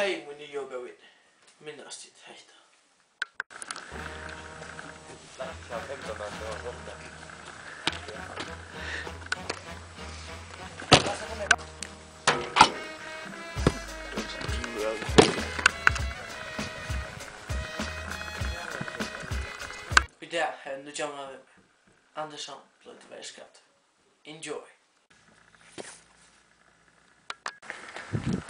Hei, mun ni jobba vi inn. Minna oss heita. Vi der, her er nødjan av dem. Andersson, blod til Enjoy! Thank you.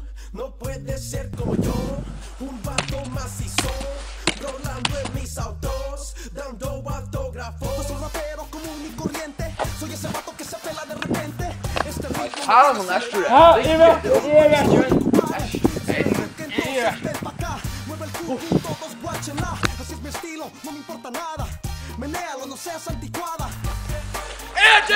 No puede ser como yo, un vato macizo, rolando en mis autos, dando autógrafos. No soy rapero común y corriente, soy ese vato que se pela de repente. Este ah, no, ah, el Así es mi estilo, no me importa nada. Menéalo, no seas anticuada. ¡Eh,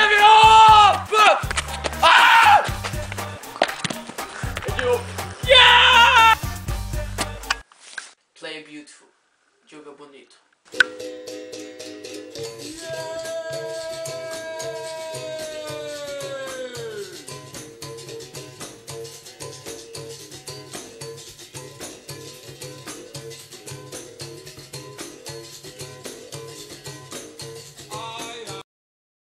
Play é Beautiful. Joga bonito.